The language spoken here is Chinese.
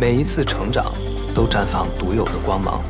每一次成长都绽放独有的光芒。